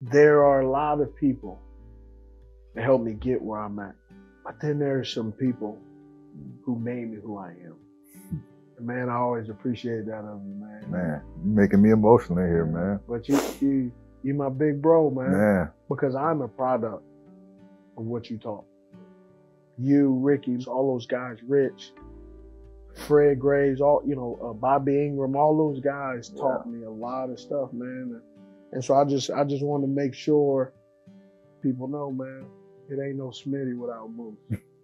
there are a lot of people that helped me get where I'm at. But then there are some people who made me who I am. And man, I always appreciate that of you, man. Man, you making me emotional here, man. But you, you, you my big bro, man. Man, Because I'm a product of what you taught. You, Ricky, all those guys, Rich, Fred Graves, all you know, uh, Bobby Ingram, all those guys taught me a lot of stuff, man. And so I just, I just want to make sure people know, man, it ain't no Smitty without Moose.